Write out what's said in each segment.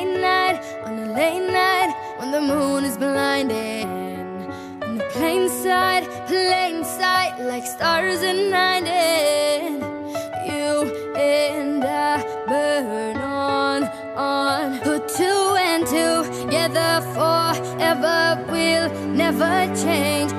Late night, on a late night, when the moon is blinding. In the plain sight, plain sight, like stars at night. You and I burn on, on. Put two and two together forever. We'll never change.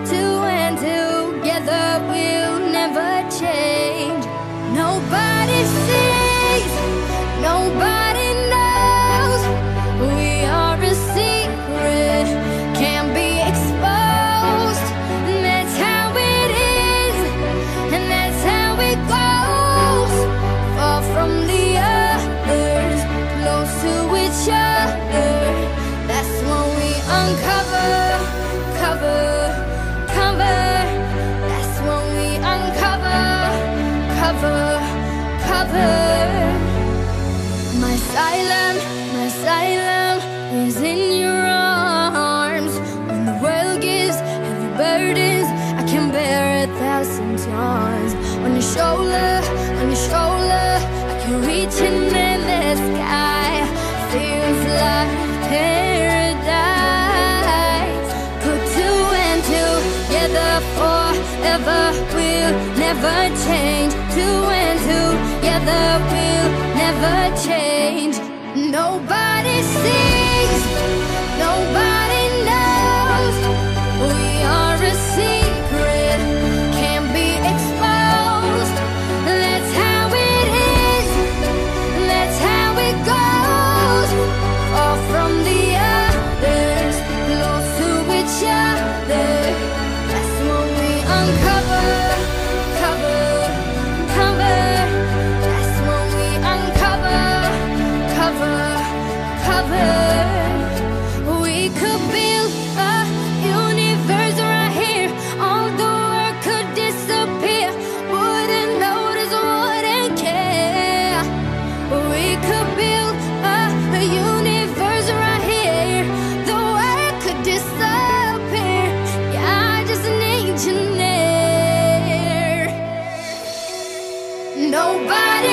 Shoulder, on your shoulder, I can reach an endless sky. Feels like paradise. Put two and two together forever. We'll never change. Two and two together we'll never change. Nobody sees, uncover,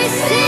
sees.